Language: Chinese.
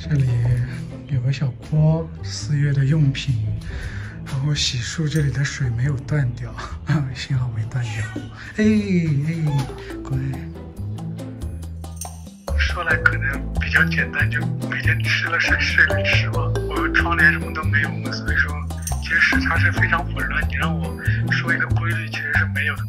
这里有个小锅，四月的用品，然后洗漱这里的水没有断掉，幸好没断掉。哎哎，乖。说来可能比较简单，就每天吃了睡，睡了吃吧。我窗帘什么都没有嘛，所以说其实时差是非常混乱。你让我说一个规律，其实是没有的。